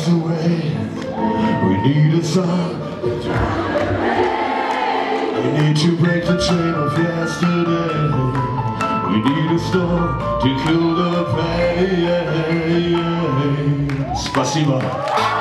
clouds away. We need a sun. We need to break the chain of yesterday. We need a storm to kill the pain. Спасибо.